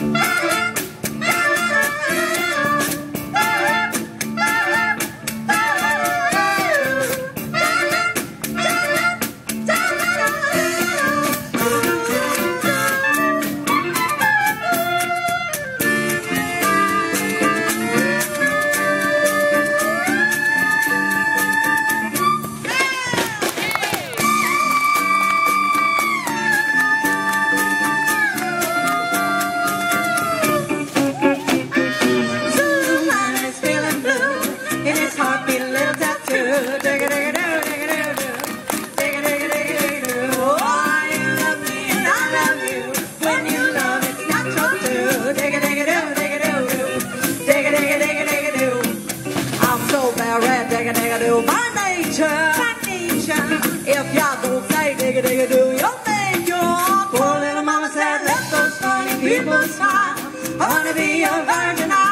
Bye. so very red, digga digga doo by nature. By nature. If y'all don't say digga digga doo your thing, your poor little mama said, let those funny people smile. Wanna be a virgin.